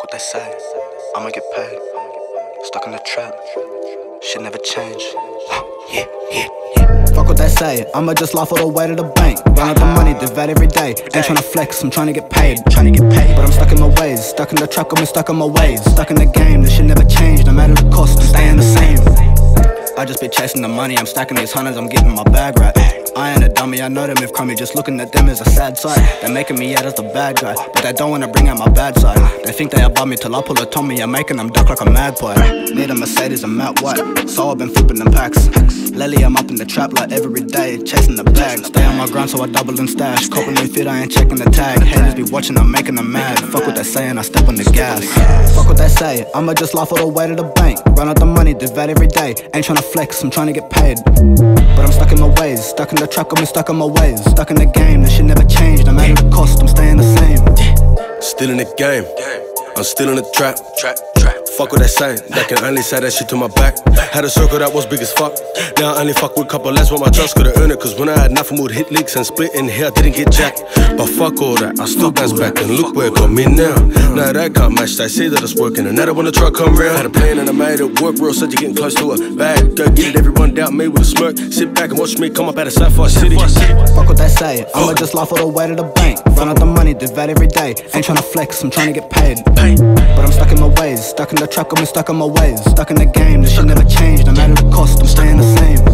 what they say. I'ma get paid. Stuck in the trap. Shit never change. yeah, yeah, yeah. Fuck what they say, I'ma just laugh all the way to the bank. Run out the money, divide every day. Ain't tryna flex, I'm tryna get paid. Tryna get paid, but I'm stuck in my ways. Stuck in the trap, got me stuck in my ways. Stuck in the game, this shit never just be chasing the money, I'm stacking these hundreds, I'm getting my bag right. I ain't a dummy, I know them if crummy, just looking at them is a sad sight. They're making me out as the bad guy, but they don't wanna bring out my bad side. They think they above me till I pull a Tommy, I'm making them duck like a magpie. Need a Mercedes, I'm matte White, so I've been flipping them packs. Lately, I'm up in the trap like every day, chasing the bag. Stay on my grind, so I double and stash. Coping new fit, I ain't checking the tag. Haters be watching, I'm making them mad. Fuck what they saying, I step on the gas. Fuck what they say, I'ma just laugh all the way to the bank. Run out the money, divide every day. Ain't tryna flex, I'm trying to get paid. But I'm stuck in my ways, stuck in the trap, got me stuck in my ways. Stuck in the game, this shit never changed. No matter the cost, I'm staying the same. Still in the game, I'm still in the trap. Fuck what they say, they can only say that shit to my back. Had a circle that was big as fuck. Now I only fuck with a couple less with my trust, could've earned it. Cause when I had nothing, would hit leaks and split in here, I didn't get jacked. But fuck all that, I still bounce back and look where it got me now. Now that can't match, they say that it's working. And that when the truck come round, had a plan and I made it work real, said you're getting close to a bag. Go get it, everyone doubt me with a smirk. Sit back and watch me come up out of Sapphire City. Fuck what they say, I'ma just laugh all the way to the bank. Run out the money, divide every day. Ain't tryna flex, I'm tryna get paid. But I'm stuck in my ways, stuck in the trap, I'm stuck in my ways. Stuck in the game, this shit never changed. No matter the cost, I'm staying the same.